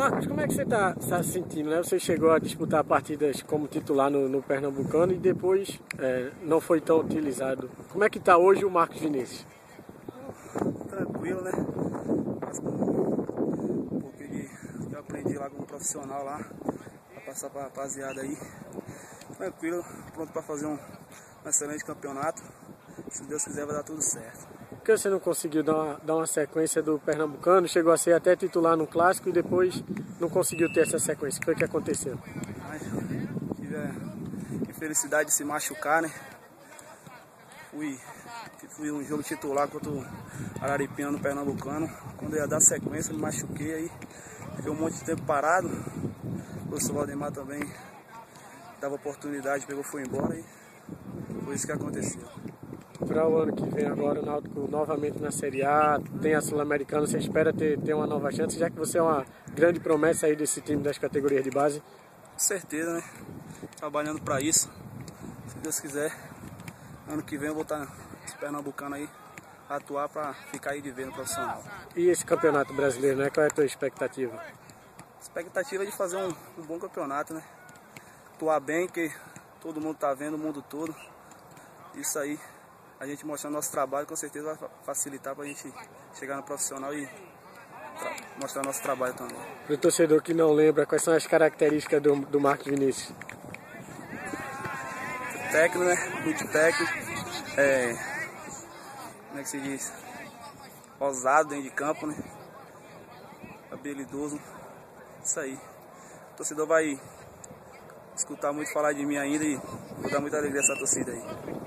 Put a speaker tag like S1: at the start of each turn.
S1: Marcos, como é que você está tá se sentindo? Né? Você chegou a disputar partidas como titular no, no Pernambucano e depois é, não foi tão utilizado. Como é que está hoje o Marcos Vinícius?
S2: Tranquilo, né? Um pouquinho de. Eu aprendi lá como profissional lá, para passar para a rapaziada aí. Tranquilo, pronto para fazer um, um excelente campeonato. Se Deus quiser vai dar tudo certo.
S1: Por que você não conseguiu dar uma, dar uma sequência do Pernambucano? Chegou a ser até titular no clássico e depois não conseguiu ter essa sequência. O que foi que aconteceu?
S2: Tive a infelicidade de se machucar, né? Fui, fui um jogo titular contra o Araripina no Pernambucano. Quando ia dar sequência, me machuquei aí. Fiquei um monte de tempo parado. O professor Valdemar também dava oportunidade, pegou foi embora e foi isso que aconteceu
S1: para o ano que vem agora o Náutico novamente na Série A, tem a Sul-Americana, você espera ter, ter uma nova chance, já que você é uma grande promessa aí desse time das categorias de base?
S2: Com certeza, né? Trabalhando para isso. Se Deus quiser, ano que vem eu vou estar tá Pernambucano aí atuar para ficar aí de vez no profissional.
S1: E esse campeonato brasileiro, né? Qual é a tua expectativa?
S2: Expectativa de fazer um, um bom campeonato, né? Atuar bem, que todo mundo tá vendo, o mundo todo. Isso aí a gente mostrando nosso trabalho, com certeza vai facilitar para a gente chegar no profissional e mostrar nosso trabalho também.
S1: Para o torcedor que não lembra, quais são as características do, do Marcos Vinícius?
S2: Técnico, né? Muito técnico. É, como é que se diz? Ousado dentro de campo, né? Habilidoso. Isso aí. O torcedor vai escutar muito falar de mim ainda e vou dar muita alegria a essa torcida aí.